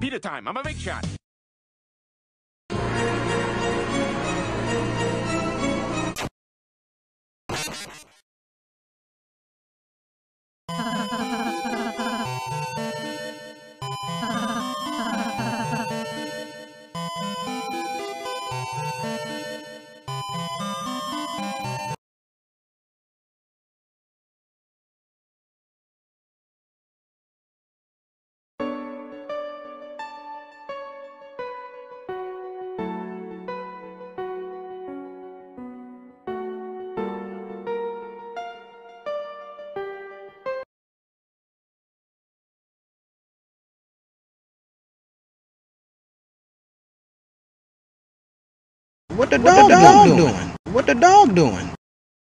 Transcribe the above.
Peter time. I'm a big shot. What the dog, dog doing? What the dog doing?